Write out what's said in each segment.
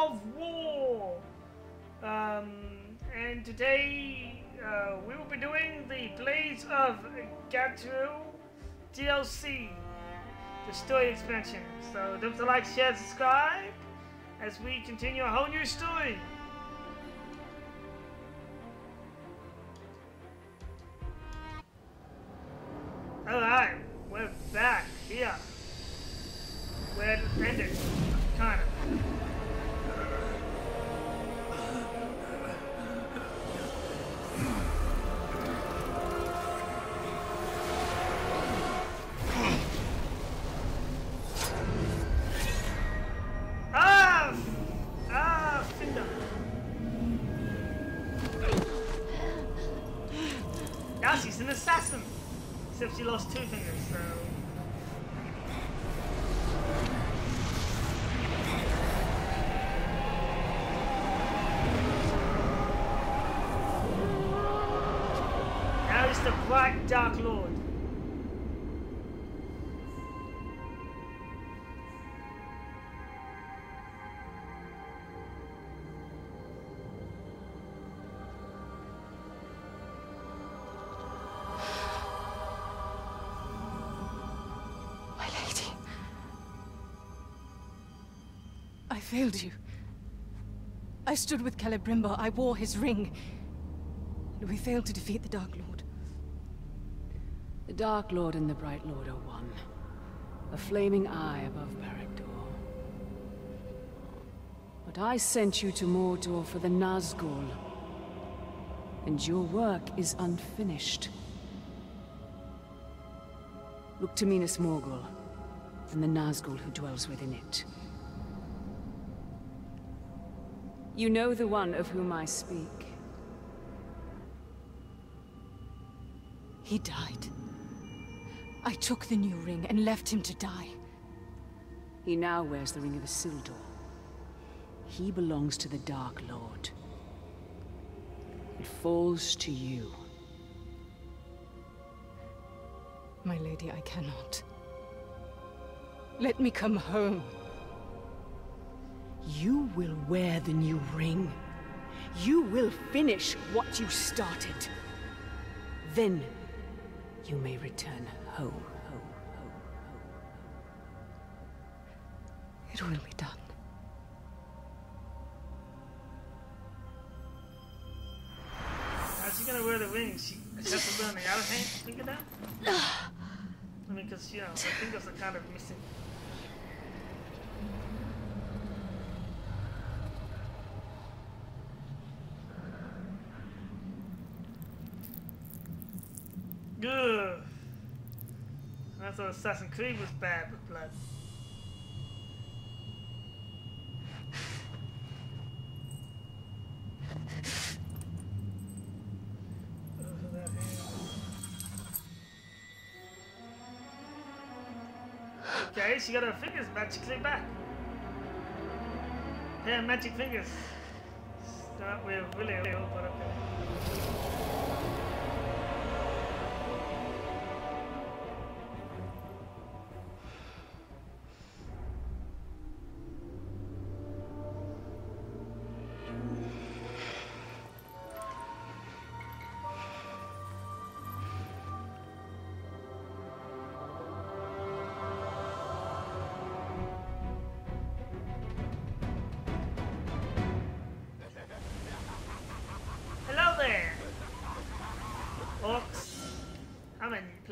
of War. Um, and today uh, we will be doing the Blades of Galadriel DLC, the story expansion. So don't forget to like, share, subscribe as we continue a whole new story. Alright, we're back here. Where it ended, kind of. She lost two fingers, so... Now it's the Bright Dark Lord. Failed you. I stood with Celebrimbor. I wore his ring. And we failed to defeat the Dark Lord. The Dark Lord and the Bright Lord are one. A flaming eye above Barad-dûr. But I sent you to Mordor for the Nazgul. And your work is unfinished. Look to Minas Morgul, and the Nazgul who dwells within it. You know the one of whom I speak. He died. I took the new ring and left him to die. He now wears the Ring of Isildur. He belongs to the Dark Lord. It falls to you. My lady, I cannot. Let me come home. You will wear the new ring. You will finish what you started. Then you may return home. home, home, It will be done. How's she gonna wear the ring? She to wear on the other hand finger down? I mean, because, you know, her fingers are kind of missing. Assassin's Creed was bad with blood. Okay, she got her fingers magically back. Yeah, magic fingers. Start with okay.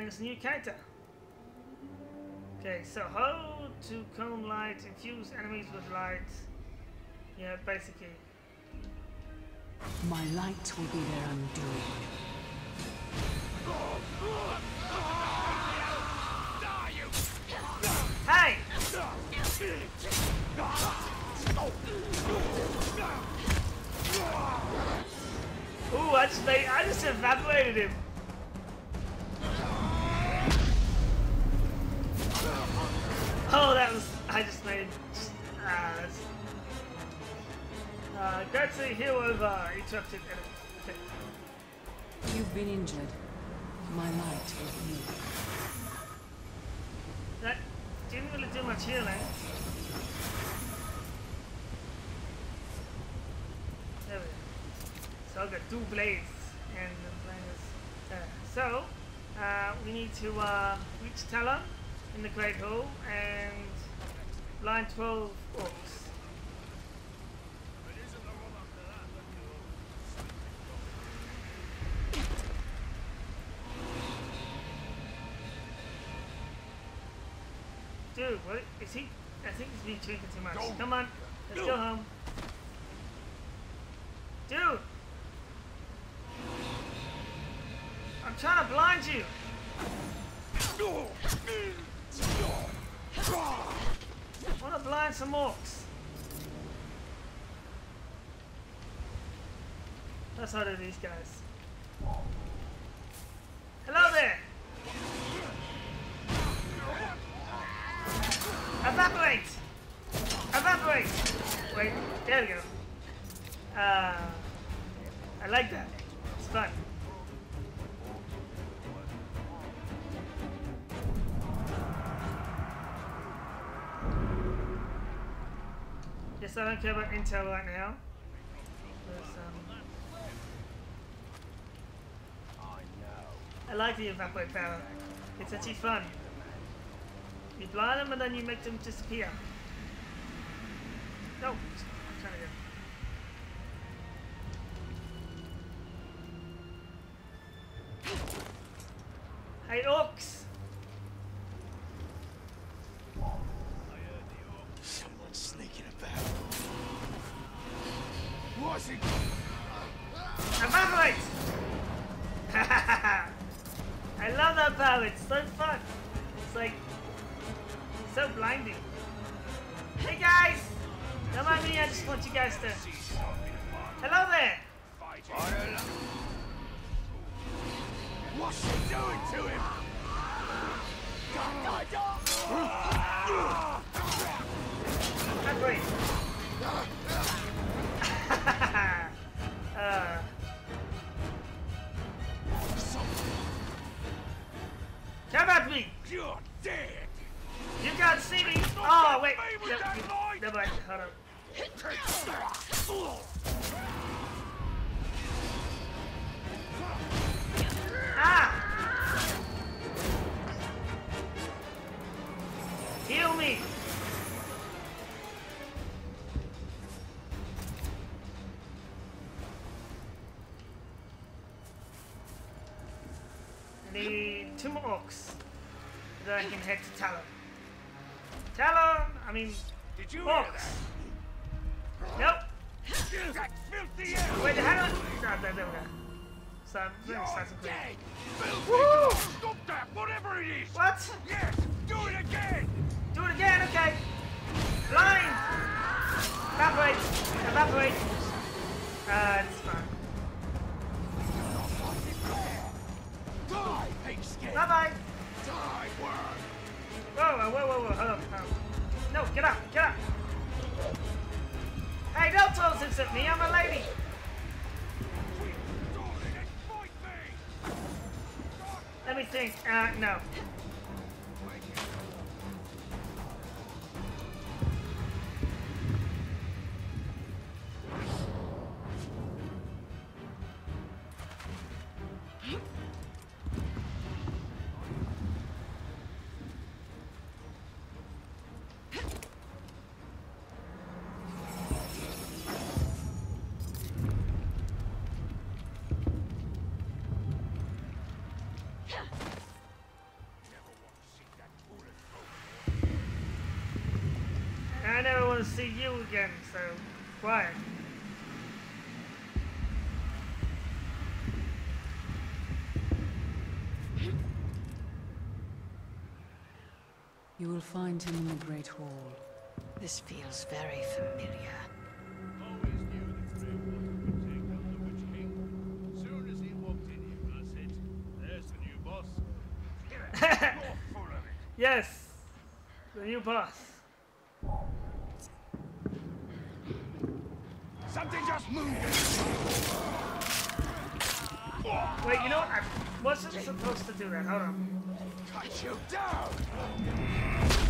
Playing this new character. Okay, so hold to cone light, infuse enemies with light. Yeah, basically. My light will be their undoing. Hey! Ooh, I just made, I just evaporated him. Interrupted. You've been injured. My light will heal. That didn't really do much healing. There we go. So I've got two blades and the So, uh, we need to uh, reach Talion in the Great Hall and line 12 orcs. Dude, what is he? I think he's been drinking too much. Go. Come on, let's go home. Dude! I'm trying to blind you! I want to blind some orcs. That's how do these guys. I don't care about intel right now. Um, I like the evaporate power. It's actually fun. You blind them and then you make them disappear. No, that power, it's so fun. It's like so blinding. Hey guys! Don't mind me, I just want you guys to. Hello there! What's she doing to him? You- light! Never mind. Ah! Heal me! Need two more orcs. Then I can head to Talion. Talion! I mean, Did you that? Nope! That filthy! Wait, how do I... No, there, there we go. So, I'm You're going to start some dead! clean. Filthy Woo! Stop that! Whatever it is! What? Yes! Do it again! Do it again, okay. Blind! Evaporate! Evaporate! Uh, it's fine. Die! Bye-bye! Die, worm! Whoa, whoa, whoa, whoa, whoa, hold on, hold on. No, get up, get up! Hey, don't throw this at me, I'm a lady! Let me think, uh, no. You will find him in the Great Hall. This feels very familiar. Always knew the three wasn't going to take out the Witch King. Soon as he walked in here, I said, "There's the new boss." You're full of it! Yes! The new boss. Something just moved! Wait, you know what? I wasn't supposed to do that. Hold on. Cut you down!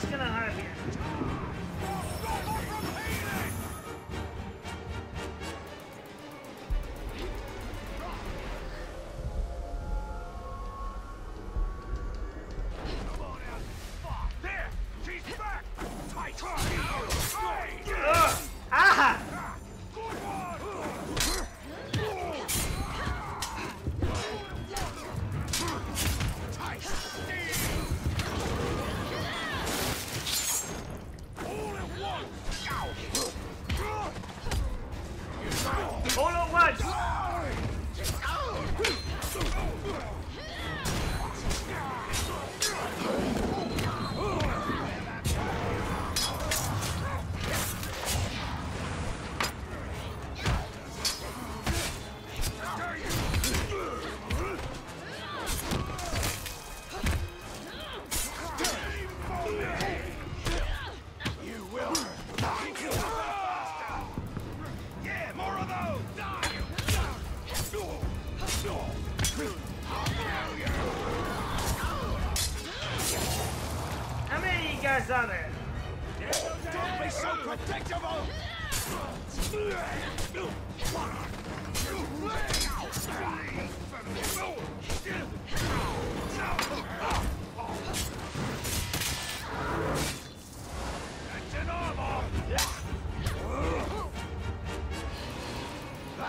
just gonna out of here.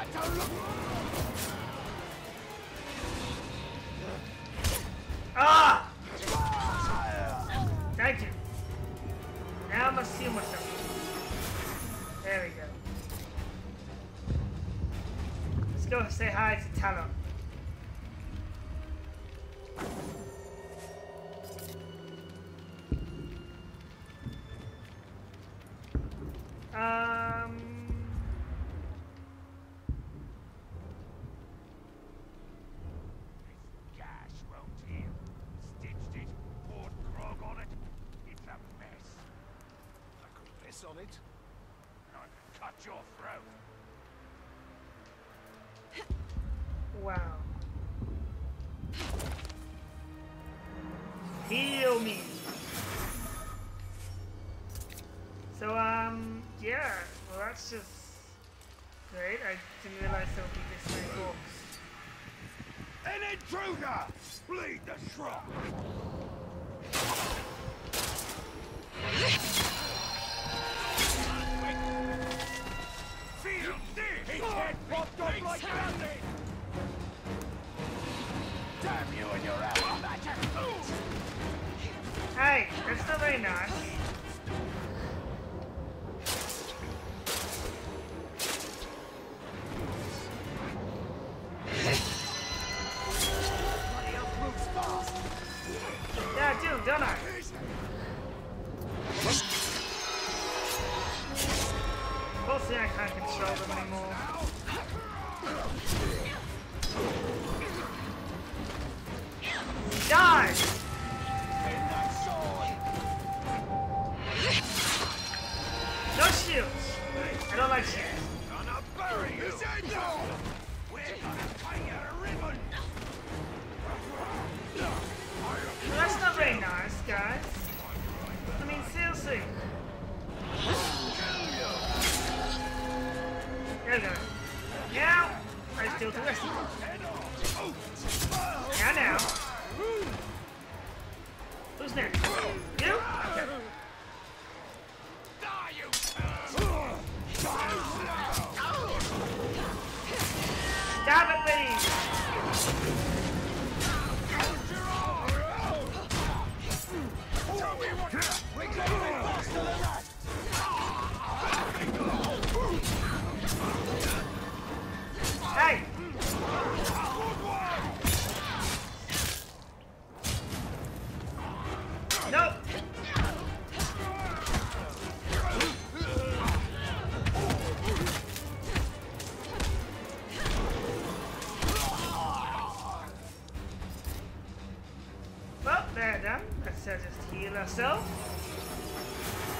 ラッキー! it, I cut your throat. Wow. Heal me. So, um, yeah, well that's just great. I didn't realize there would be this many orcs. An intruder! Bleed the shrub! like! Damn you and your magic! Hey, that's not very nice. Who's? You?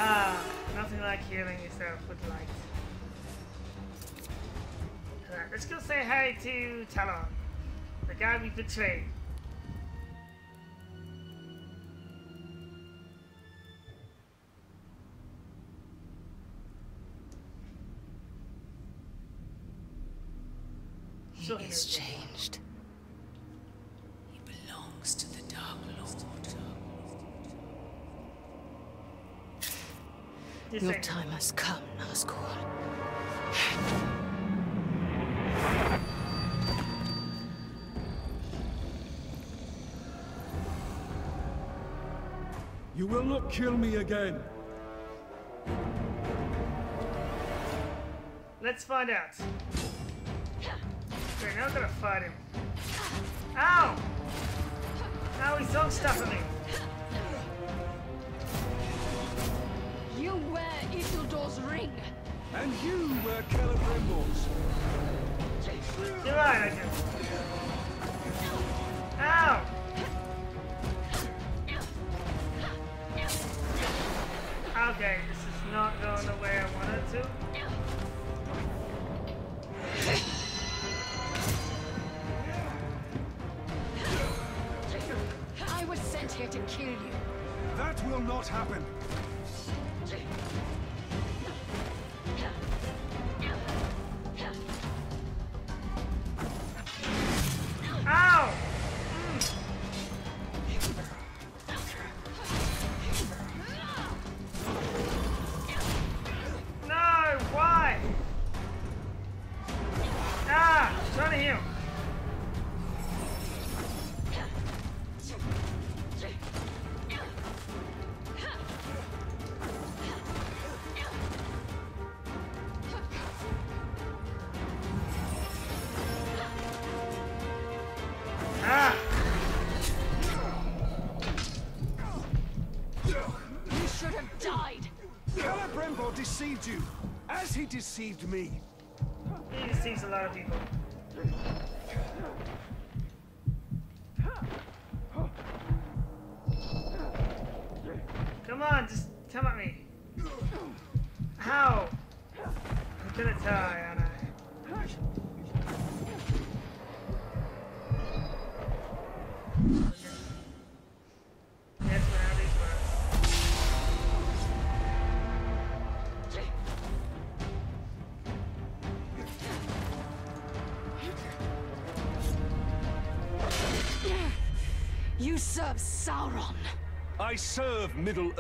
Ah, nothing like healing yourself with light. Alright, let's go say hi to Talion, the guy we betrayed. Just Your time has come, Nazgul. You will not kill me again. Let's find out. Okay, now I'm gonna fight him. Ow! Now he's throwing stuff at me. You wear Isildur's ring. And you were Celebrimbor's. You're right, I do. Ow! Okay, this is not going the way I wanted to. I was sent here to kill you. That will not happen. Deceived you, as he deceived me. He deceives a lot of people. Come on, just come at me. Ow! I'm gonna die, serve Sauron. I serve Middle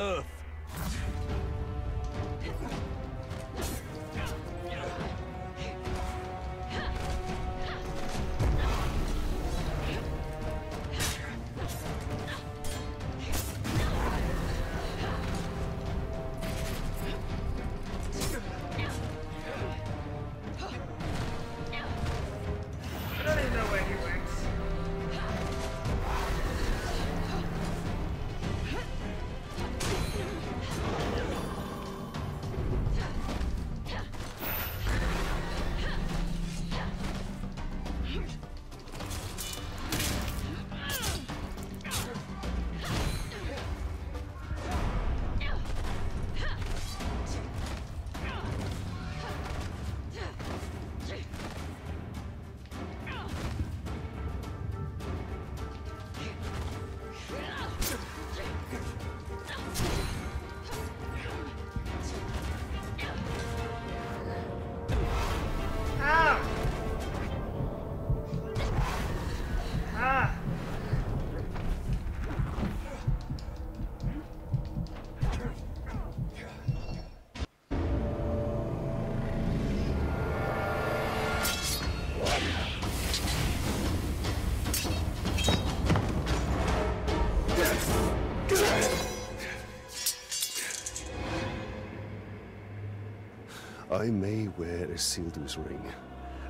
I may wear Isildur's ring,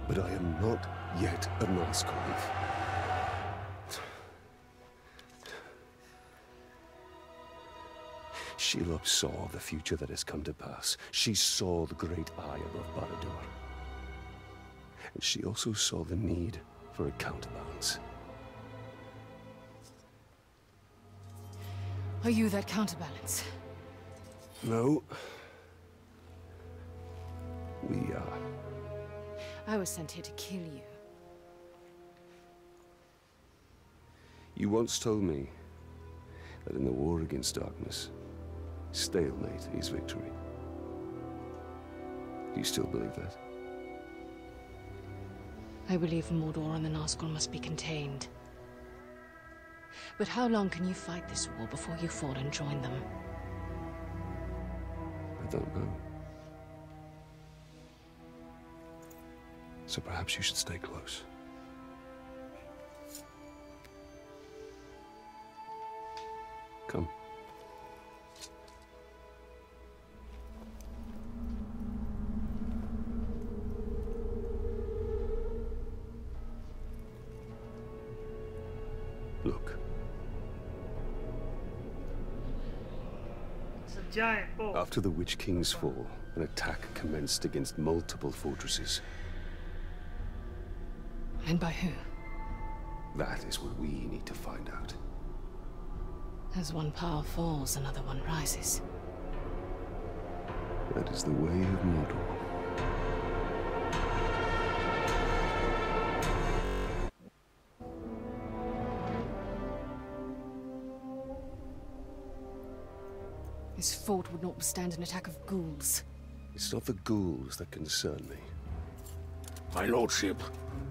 but I am not yet a Nazgul. Shelob saw the future that has come to pass. She saw the great eye above Barad-dûr. And she also saw the need for a counterbalance. Are you that counterbalance? No. We are. I was sent here to kill you. You once told me that in the war against darkness, stalemate is victory. Do you still believe that? I believe Mordor and the Nazgul must be contained. But how long can you fight this war before you fall and join them? I don't know. So perhaps you should stay close. Come. Look. It's a giant boar. After the Witch King's fall, an attack commenced against multiple fortresses. And by who? That is what we need to find out. As one power falls, another one rises. That is the way of Mordor. This fort would not withstand an attack of ghouls. It's not the ghouls that concern me. My lordship,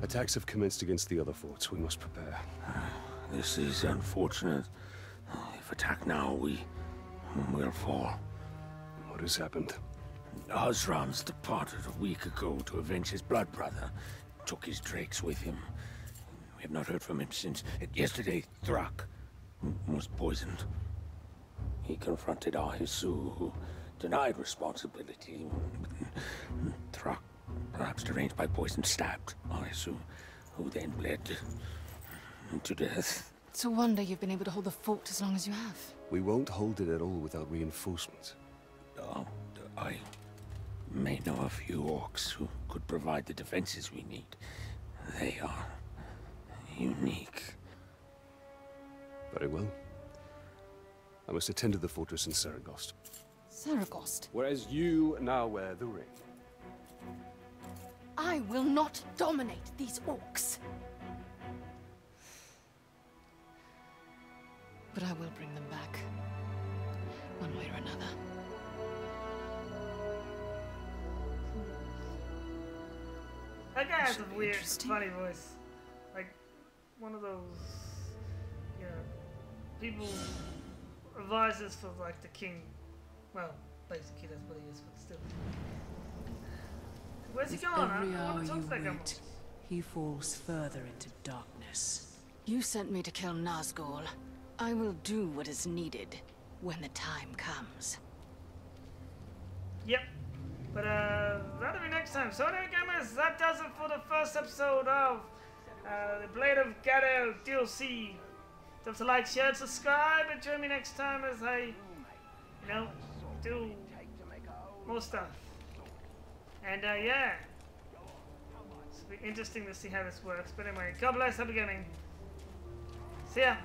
Attacks have commenced against the other forts. We must prepare. this is unfortunate. If attacked now, we will fall. What has happened? Osrams departed a week ago to avenge his blood brother. Took his drakes with him. We have not heard from him since. Yesterday, Thrak was poisoned. He confronted Ahisu, who denied responsibility. Thrak, perhaps deranged by poison, stabbed Ahisu, who then bled to death. It's a wonder you've been able to hold the fort as long as you have. We won't hold it at all without reinforcements. Oh, I may know a few orcs who could provide the defenses we need. They are unique. Very well. I must attend to the fortress in Seregost. Seregost, Whereas you now wear the ring. I will not dominate these orcs. But I will bring them back. One way or another. That guy has a weird, funny voice. Like, one of those, you know, people advisors for, like, the king. Well, basically that's what he is, but still. Where's he With going? every I, I hour want to you talk to that wait, he falls further into darkness. You sent me to kill Nazgul. I will do what is needed when the time comes. Yep. But uh, that'll be next time. So anyway, gamers, that does it for the first episode of uh, the Blade of Gadel DLC. Don't forget to like, share, and subscribe, and join me next time as I, you know, do more stuff. And uh, yeah, it'll be interesting to see how this works. But anyway, God bless, happy gaming. See ya.